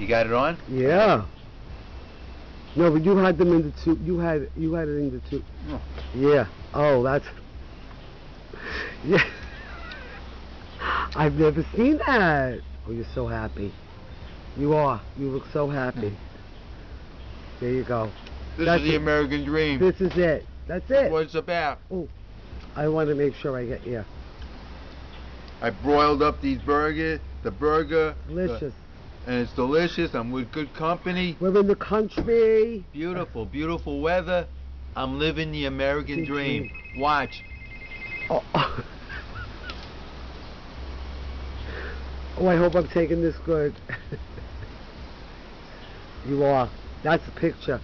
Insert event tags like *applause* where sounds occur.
You got it on? Yeah. No, but you had them in the tube. You had you had it in the tube. Oh. Yeah. Oh, that's. *laughs* Yeah. I've never seen that. Oh, you're so happy. You are. You look so happy. There you go. This That's is the it. American dream. This is it. That's it. what it's Oh, I want to make sure I get yeah. I broiled up these burgers, the burger, the- Delicious. And it's delicious. I'm with good company. We're in the country. Beautiful, beautiful weather. I'm living the American dream. Watch. Oh. oh, I hope I'm taking this good. *laughs* you are. That's the picture.